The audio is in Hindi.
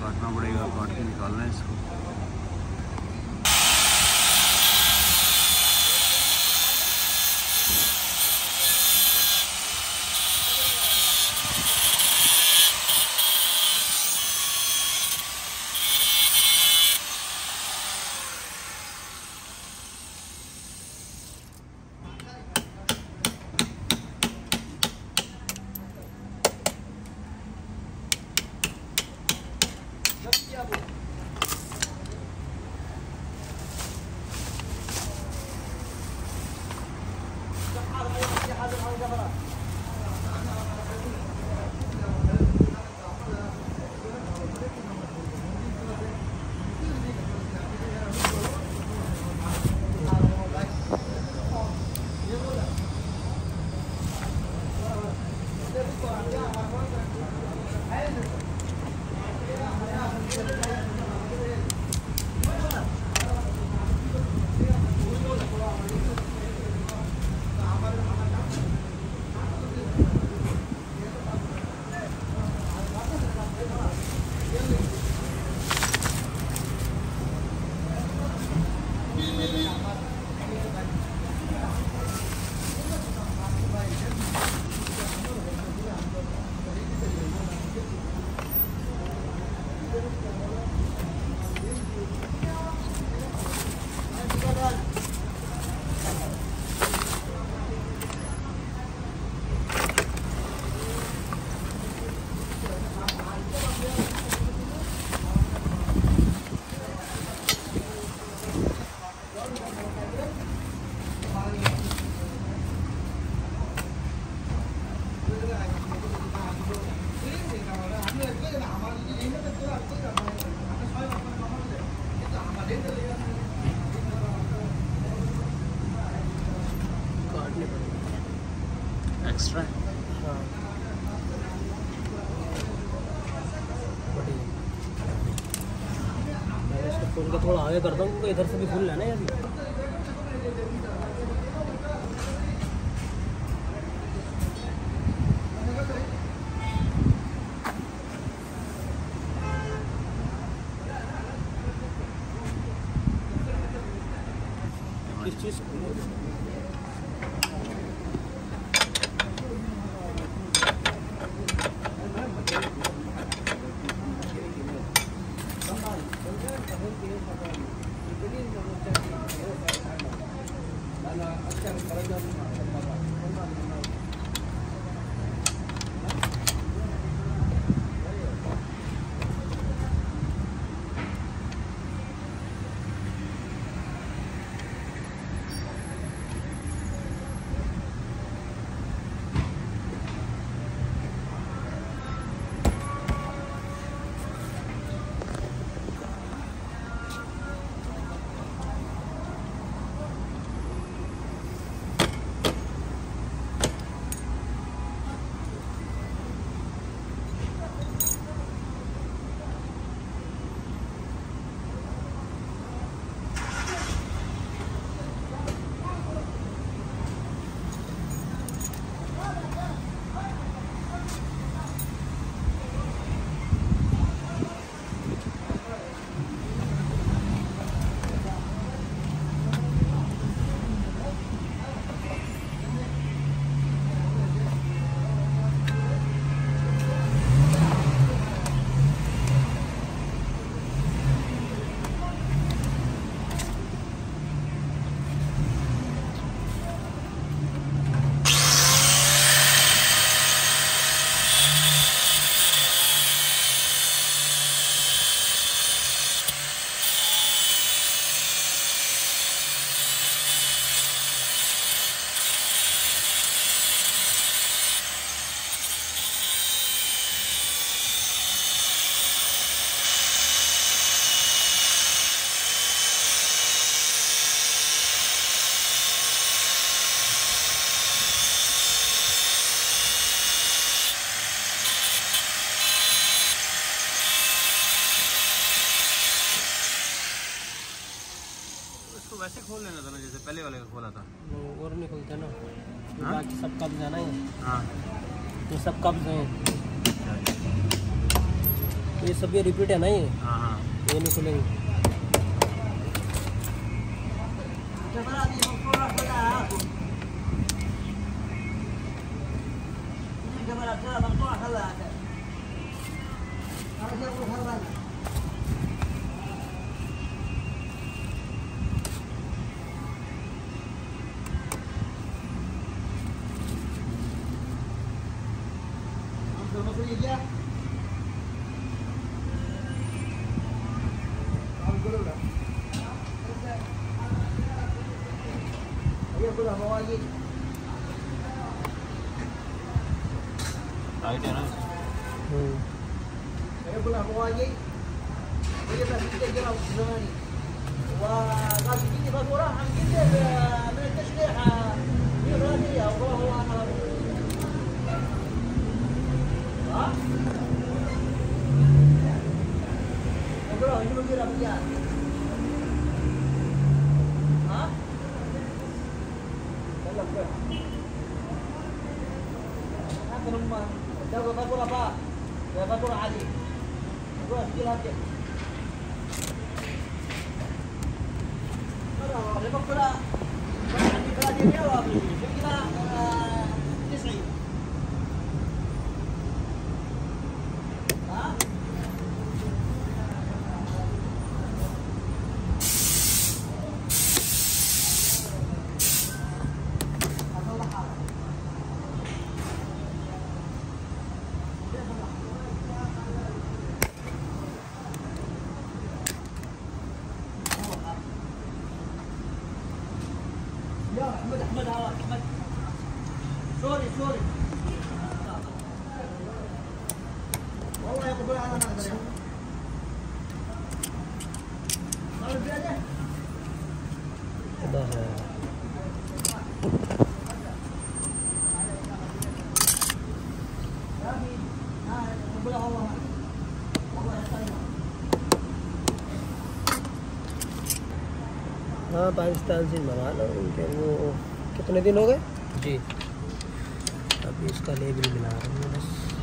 काटना पड़ेगा काट के निकालना है इसको एक्स्ट्रा हाँ को थोड़ा आगे करता हूँ इधर से भी फूल लेना अभी किस चीज़ वैसे खोल लेना था ना जैसे पहले वाले का खोला था। वो और नहीं खुलते ना। हाँ? बाकी सब कब्ज है ना ये। हाँ। ये सब कब्ज हैं। अच्छा अच्छा। ये सब ये रिपीट है ना ये? हाँ हाँ। ये नहीं खुलेंगे। Tight Ayo pulang bawa lagi. Tadi kan? Hmm. Ayo pulang bawa lagi. Ini tadi kita jalan ke sana nih. Wah, kasih ini bagus orang. Angkat dia, mereka sudah. Ini orang dia, Allah Allah. Bro, ini bagi rapi ya. Hah? Kalau ke. Nah, ke apa? Gua kau Ali. Gua skill hati. Kalau lepak pula. Dia. Kita 90. हाँ पाकिस्तान से मंगा लो उनके वो कितने दिन हो गए? जी। अभी इसका लेबल मिला रहा हूँ बस।